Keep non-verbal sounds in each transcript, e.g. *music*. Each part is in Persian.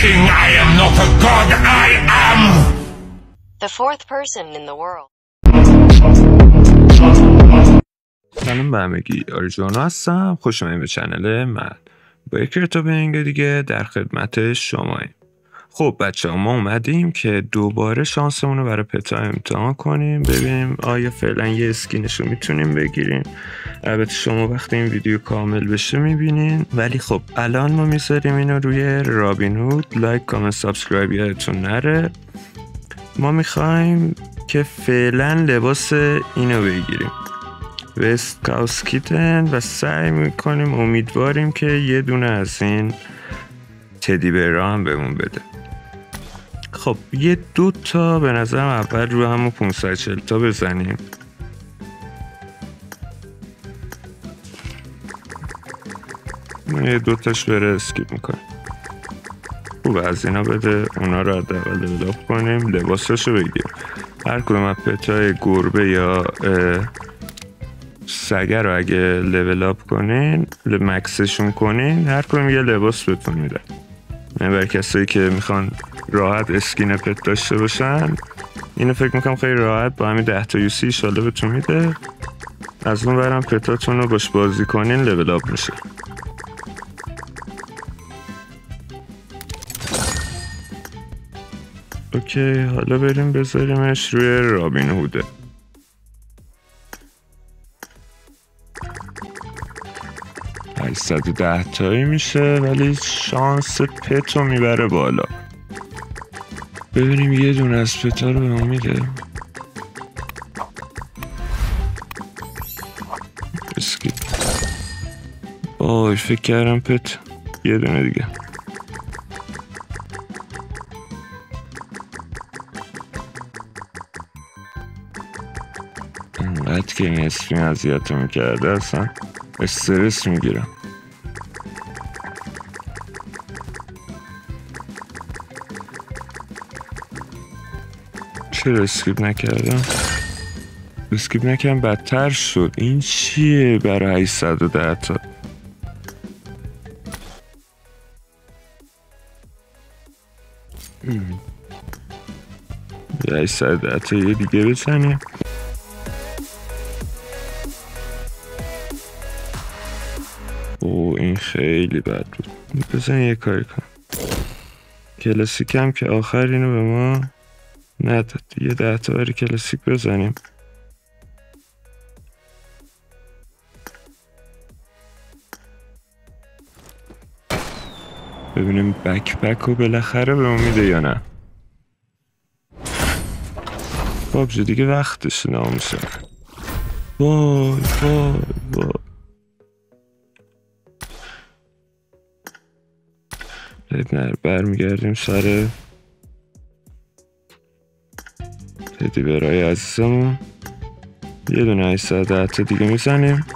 king, I am not a god, I am. The fourth person in the world. سلام به همگی آریزونا هستم خوش اومدید به چنل من با یک کتاب دیگه در خدمت شماییم خب بچه ما اومدیم که دوباره شانسمون رو برای پتا امتحان کنیم ببینیم آیا فعلا یه اسکینش می‌تونیم بگیریم. البته شما وقتی این ویدیو کامل بشه می‌بینین. ولی خب الان ما می‌ذاریم اینو روی رابین هود. لایک کامنت سابسکرایب یادتون نره. ما می‌خوایم که فعلا لباس اینو بگیریم. وست کاوسکیتن و سعی می‌کنیم امیدواریم که یه دونه از این تدی هم بهمون بده. خب یه دو تا به نظرم اول رو همون 540 تا بزنیم. یه دو تاش بره اسکیپ می‌کنیم. خوب از اینا بده اونا رو حداقل level up کنیم لباساشو بگیریم. هر کدوم از pet ای گربه یا سگه رو اگه level up کنین max شون کنین هر کدوم یه لباس بهتون میده برای کسایی که می‌خوان راحت skin pet داشته باشن اینو فکر می‌کنم خیلی راحت با همین 10 تا UC ایشالله بهتون میده. از اون برم pet اتون رو باش بازی کنین level up میشه. اوکی حالا بریم بذاریمش روی رابین هوده. ده تایی میشه ولی شانس پتو می‌بره بالا. ببینیم یه دونه از پتا رو به میده. آی فکر کردم پت. یه دونه دیگه. انقدر که این spin اذیت می‌کرده اصلا استرس می‌گیرم. چرا skip نکردم. skip نکردم بدتر شد. این چیه برای 810 تا؟ یه 810 تا یه دیگه بزنیم. او این خیلی بد بود. بزن یه کاری کنم. هم که آخر اینو به ما نداد یه ده تا کلاسیک بزنیم. ببینیم بک بک رو بالاخره به میده یا نه. بابجو دیگه وقتش ناموسه. وای وای وای. برمیگردیم سر تدی برای عزیزمون. یه دونه 810 تا دیگه می‌زنیم.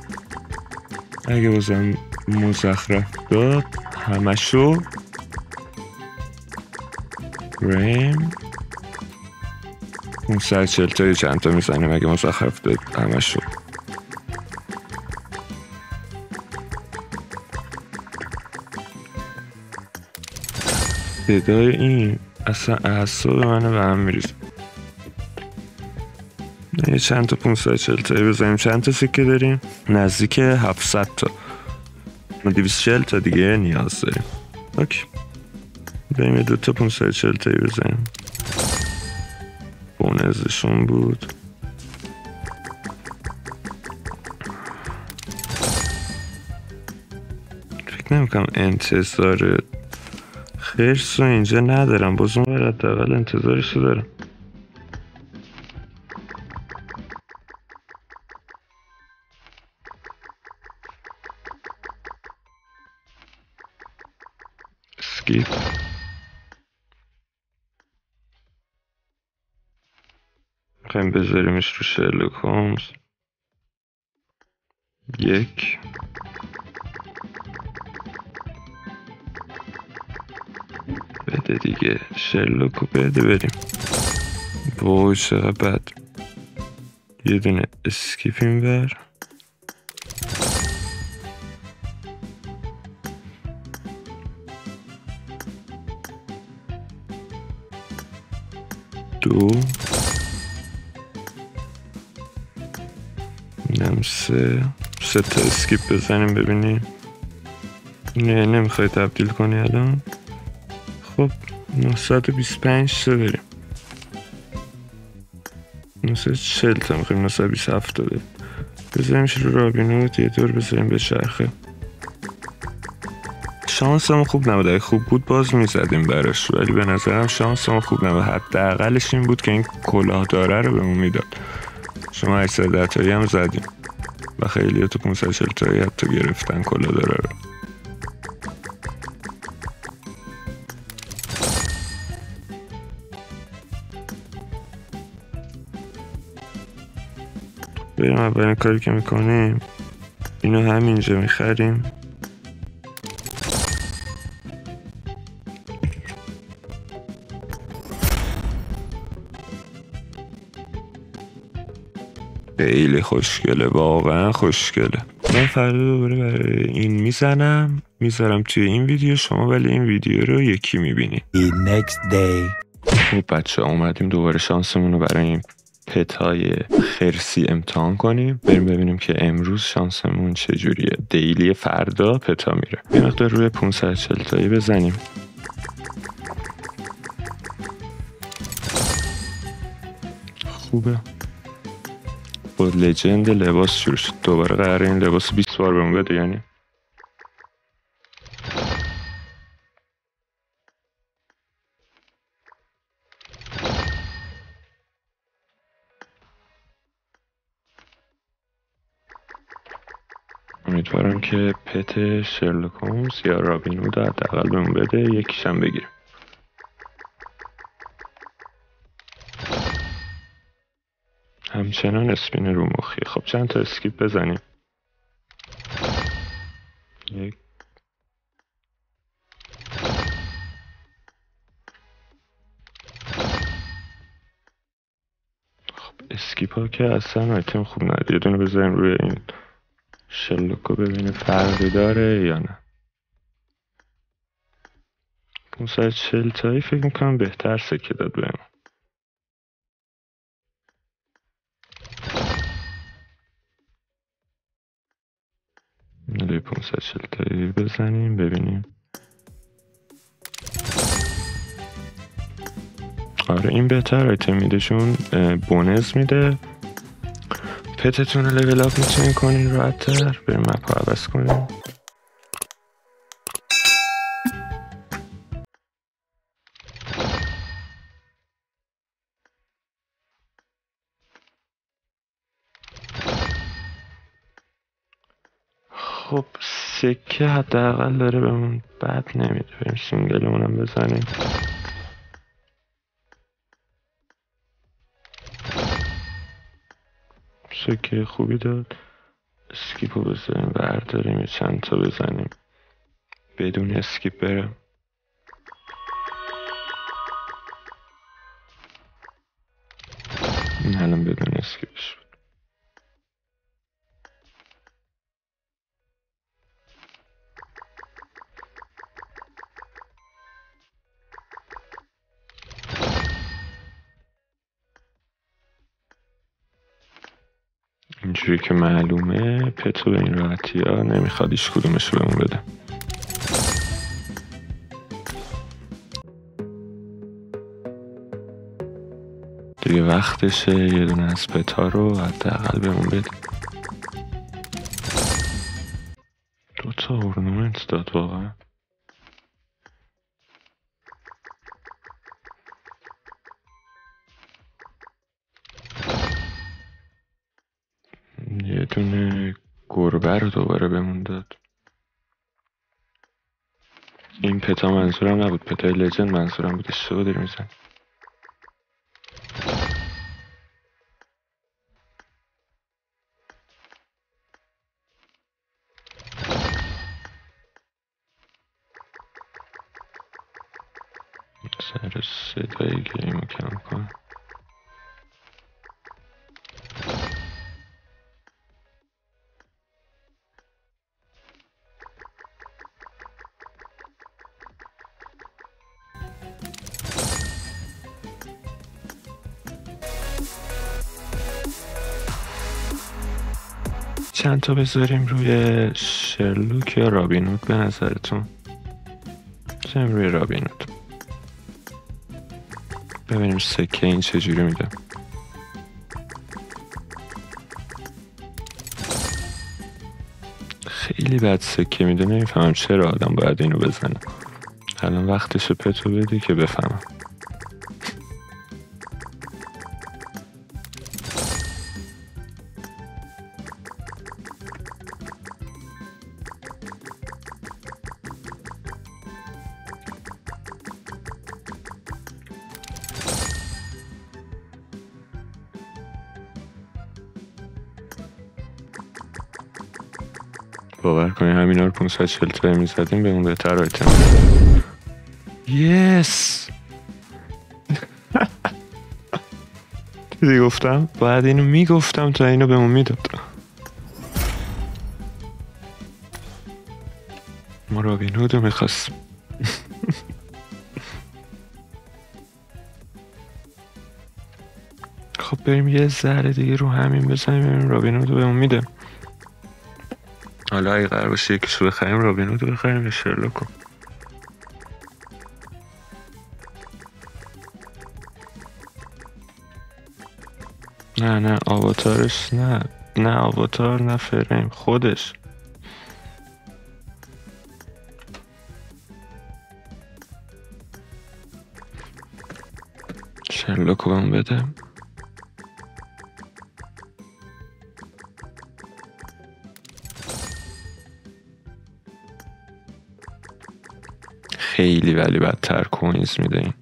اگه بازم مزخرف داد همشو ریم اون سر چل تایی چند تا می‌زنیم اگه مزخرف داد همشو. صدای این اصلا اعصاب منو به هم میریزه. یه چند تا 540 تایی بزنیم. چند تا سکه داریم؟ نزدیک 700 تا. ما 240 تا دیگه نیاز داریم. اوکی. بریم یه دو تا 540 تایی بزنیم. بونزشون بود. فکر نمی‌کنم انتظار خرس رو اینجا ندارم. باز اون برد اول انتظارش رو دارم. skip می‌خوایم بذاریمش رو شرلوک هولمز. یک. بده دیگه. شرلوکو بده بریم. وای چقدر بد. یه دونه skip این بر دو اینم سه سه تا اسکیپ بزنیم ببینیم نه نمی‌خوای تبدیل کنی الان خب 925 تا داریم 940 تا می‌خوایم 927 تا داریم بذاریمش رو رابینوت یه دور بذاریم به چرخه شانسمون خوب نبود. اگه خوب بود باز می‌زدیم براش. ولی به نظرم شانسمون خوب نبود. حداقلش این بود که این کلاه داره رو بهمون می‌داد. شما 810 تایی هم زدیم. و خیلی تو 540 تایی حتی گرفتن کلاه داره رو. بریم اولین کاری که می‌کنیم. اینو همینجا می‌خریم. خیلی خوشگله واقعا خوشگله. من فردا دوباره برای این می‌زنم می‌ذارم توی این ویدیو شما ولی این ویدیو رو یکی می‌بینید The next day. خب بچه اومدیم دوباره شانسمون رو برای این پتای خرسی امتحان کنیم. بریم ببینیم که امروز شانسمون چجوریه. دیلی فردا پتا میره. یه مقدار روی 540 تایی بزنیم. خوبه. با لجند لباس شروع شد. دوباره قراره این لباس 20 بار بهمون بده یعنی؟ امیدوارم که پت شرلوک هومز یا رابین هود حداقل بهمون بده یکیشم بگیریم همچنان spin رو مخی. خب چند تا skip بزنیم؟ خب skip ها که اصلا آیتم خوب نداره. یه دونه بذاریم روی این شرلوکو ببینه فرقی داره یا نه. 540 تایی فکر می‌کنم بهتر سکه داد بهم. روی 540 تایی بزنیم ببینیم. آره این بهتر آیتم میده چون بونز میده. پتتون رو لول اپ می‌تونین کنین راحتتر. بریم مپ رو عوض کنیم. خب سکه حداقل داره بهمون بد نمیده. بریم single مون هم بزنیم. سکه خوبی داد. skip رو بزنیم. برداریم. یه چند تا بزنیم. بدون skip برم. اینجوری که معلومه پتو به این راحتی ها نمی‌خواد هیچ کدومش رو بهمون بده. دیگه وقتشه یه دونه از پتا رو حداقل بهمون بده. دو تا اورنومنت داد واقعا. گربه رو دوباره بهمون داد. این پتا منظورم نبود. پتای لجند منظورم بود. اشتباه داری میزن چند تا بذاریم روی شرلوک یا رابینود به نظرتون؟ بذاریم روی رابینود ببینیم سکه این چجوری میده خیلی بد سکه میده. نمی‌فهمم چرا آدم باید اینو بزنه. الان وقتش پتو بدی که بفهمم. باور کنید همینا رو 540 تا می‌زدیم به اون بهتر آیتم. یس! دیدی گفتم؟ باید اینو می‌گفتم تا اینو بهمون می‌داد ما رابین هودو می‌خواستیم. *laughs* خب بریم یه ذره دیگه رو همین بزنیم رابین هودو بهمون میده حالا اگه قرار باشه یکیشو بخریم رابین هودو بخریم یا شرلوکو. نه نه آواتارش نه. نه آواتار نه فریم. خودش. شرلوکو بهم بده. خیلی ولی بدتر کوینز میده این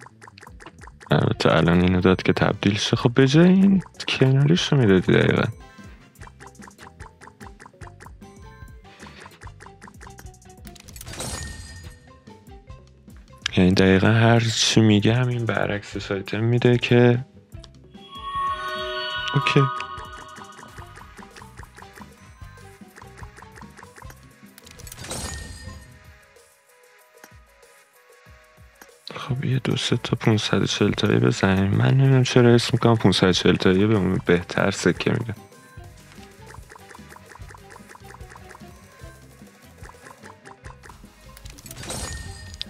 البته الان اینو داد که تبدیل شه. خب به جای این کناریش رو می‌دادی دقیقا. یعنی دقیقا هر چی میگه همین برعکس آیتم میده که اوکی. دو سه تا 540 تایی بزنیم. من نمی‌دونم چرا اسم می‌کنم 540 تایی به بهتر سکه میده.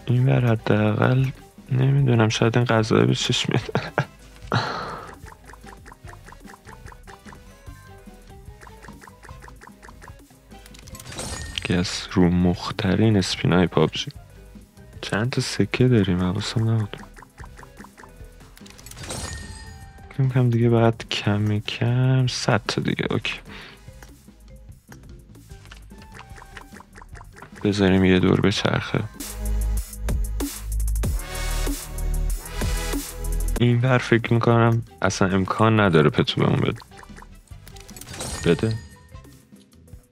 این بر حداقل نمی‌دونم شاید این غذای به میاد. *laughs* یکی از رو مخترین اسپینای پابجی. چند تا سکه داریم؟ حواسم نبود. فکر می‌کنم دیگه باید کم کم صد تا دیگه. اوکی. بذاریم یه دور به چرخه. این ور فکر می‌کنم اصلا امکان نداره پتو بهمون بده. بده.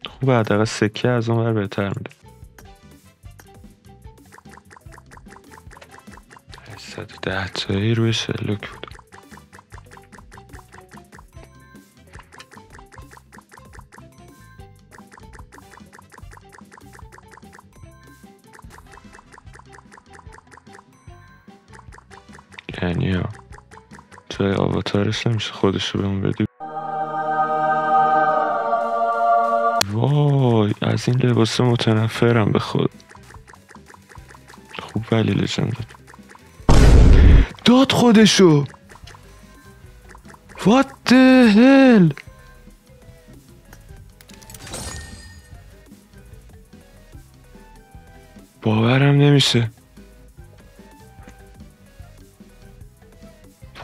خوب حداقل سکه از اون ور بهتر میده. 110 تایی روی شلوک بود یعنی ها. جای آواتارش نمیشه خودشو بهمون بدی؟ وای از این لباس متنفرم به خود. خوب ولی لجنده داد خودشو. What the hell? باورم نمیشه.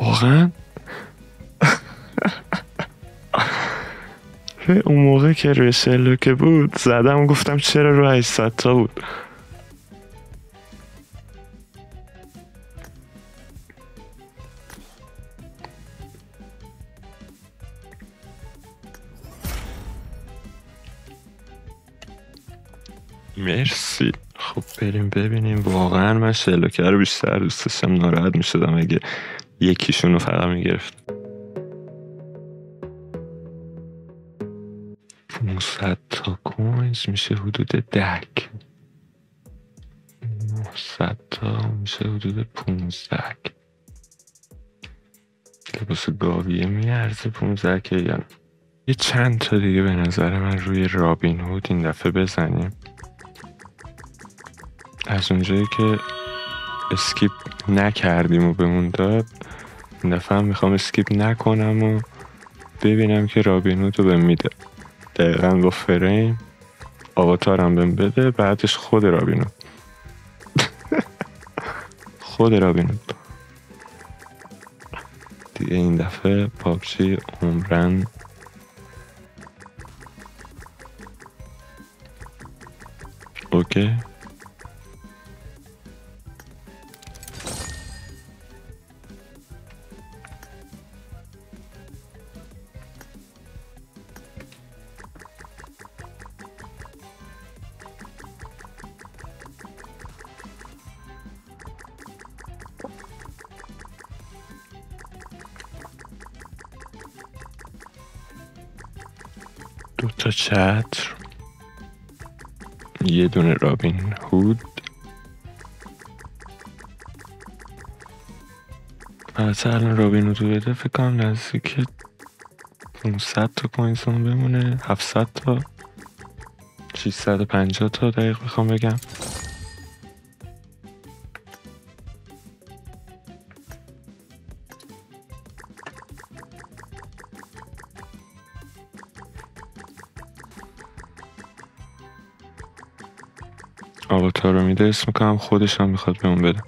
واقعا؟ *laughs* اون موقع که روی شلوکه بود زدم گفتم چرا رو 800 تا بود؟ مرسی. خب بریم ببینیم. واقعا من شلوکه رو بیشتر دوست داشتم. ناراحت می‌شدم اگه یکیشون رو فقط می‌گرفت. 500 تا کوینز میشه حدود دک 900 تا میشه حدود 15 لباس گاویه میارزه 15 که یا نه یه چند تا دیگه به نظر من روی رابین هود این دفعه بزنیم. از اونجایی که skip نکردیم و داد این دفعه می‌خوام skip نکنم و ببینم که Robin Hood رو بهم میده. دقیقا با frame avatar م بهم بده بعدش خود Robin Hood *laughs* خود Robin Hood دیگه این دفعه پابجی عمرن اوکی. دو تا چتر. یه دونه رابین هود. البته الان رابین هود بده فکر کنم نزدیک 500 تا کوینزون بمونه. 700 تا. 650 تا دقیق بخوام بگم. آواتار رو میده اسم می‌کنم خودش هم می‌خواد بهمون بده.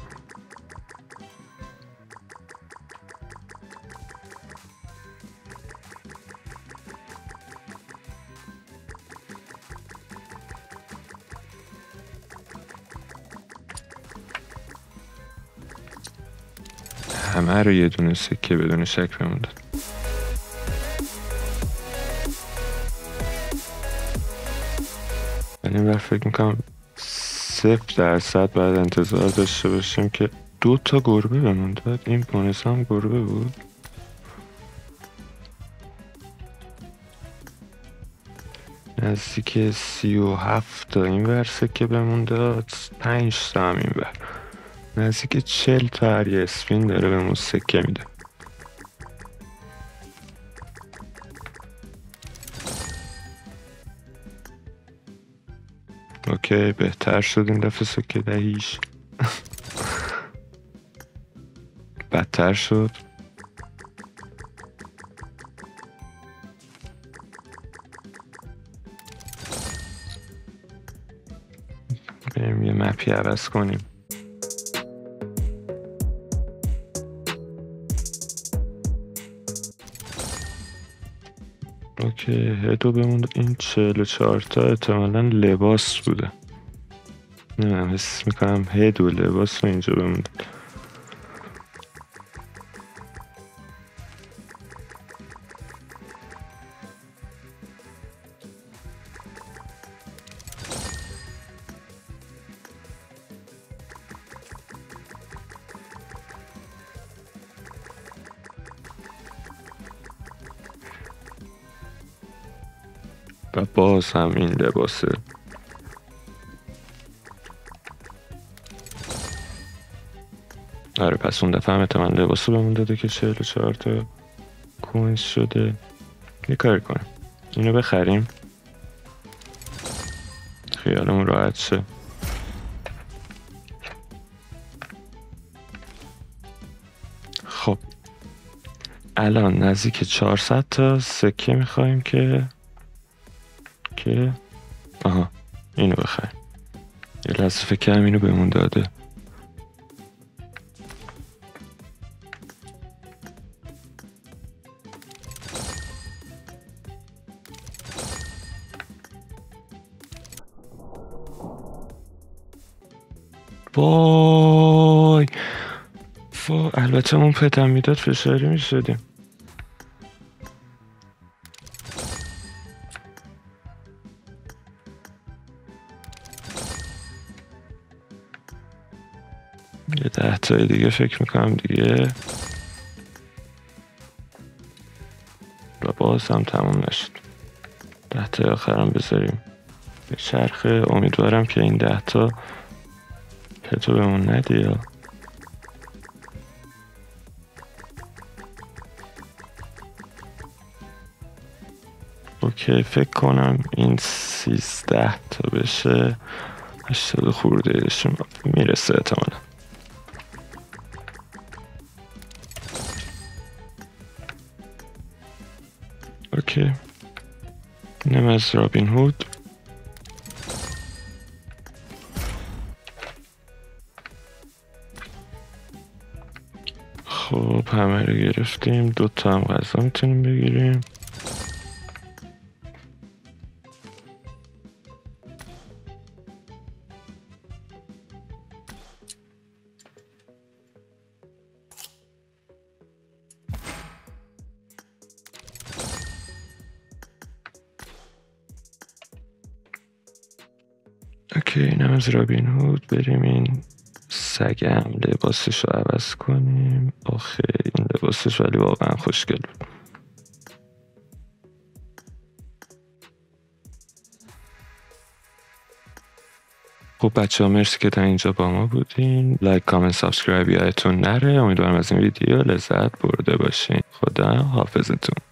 همه رو یه دونه سکه بدون شک بهمون داد. ولی فکر می‌کنم صفر درصد باید انتظار داشته باشیم که دو تا گربه بهمون داد این بونس هم گربه بود. نزدیک سی و هفت تا این ور سکه بهمون داد پنج تا هم این ور. نزدیک چل تا هر اسپین داره بهمون سکه میده. اوکی بهتر شد این دفعه سکه دهیش. بدتر شد. بریم یه مپی عوض کنیم. اوکی هدو بموند این چهل و چهار تا احتمالا لباس بوده. نمی‌دونم حس می‌کنم هد و لباس رو اینجا بموند هم این لباسه. آره پس اون دفعه هم احتمال لباسو بهمون داده که چهل و چهار تا کوینز شده. یه کاری کنیم. اینو بخریم. خیالمون راحت شه. خب. الان نزدیک 400 تا سکه می‌خوایم که که آها. اینو بخریم. یه لحظه فکر کردم اینو بهمون داده. وای. وای. البته اون پتم می‌داد فشاری می‌شدیم. تای دیگه فکر می‌کنم دیگه. و باز هم تموم نشد. ده تای آخرم بذاریم. به چرخه امیدوارم که این ده تا پتو بهمون ندی یا؟ اوکی فکر کنم این سیزده تا بشه. هشتاد خورده می‌رسه احتمالا. اینم از رابین هود. خب همه رو گرفتیم. دو تا هم غذا می‌تونیم بگیریم. okay اینم از Robin Hood بریم این سگم لباسش رو عوض کنیم. آخه این لباسش ولی واقعا خوشگل بود. خب بچه ها مرسی که تا اینجا با ما بودین. like comment subscribe یادتون نره. امیدوارم از این ویدیو لذت برده باشین. خدا حافظتون.